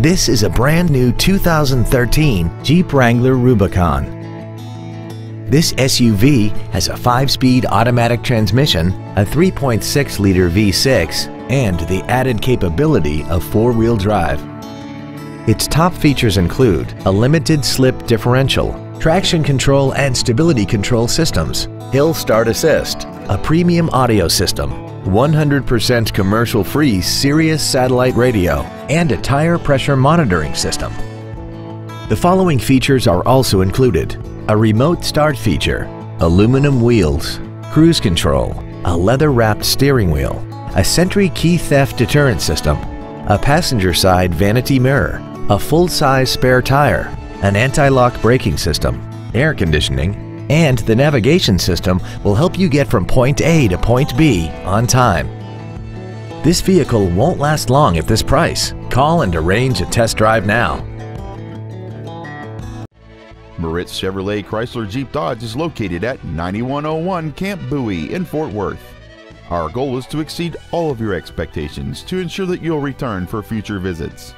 This is a brand new 2013 Jeep Wrangler Rubicon. This SUV has a 5-speed automatic transmission, a 3.6-liter V6, and the added capability of four-wheel drive. Its top features include a limited slip differential, traction control and stability control systems, hill start assist, a premium audio system, 100% commercial-free Sirius satellite radio, and a tire pressure monitoring system. The following features are also included. A remote start feature, aluminum wheels, cruise control, a leather-wrapped steering wheel, a Sentry key theft deterrent system, a passenger side vanity mirror, a full-size spare tire, an anti-lock braking system, air conditioning, and the navigation system will help you get from point A to point B on time. This vehicle won't last long at this price. Call and arrange a test drive now. Moritz Chevrolet Chrysler Jeep Dodge is located at 9101 Camp Bowie in Fort Worth. Our goal is to exceed all of your expectations to ensure that you'll return for future visits.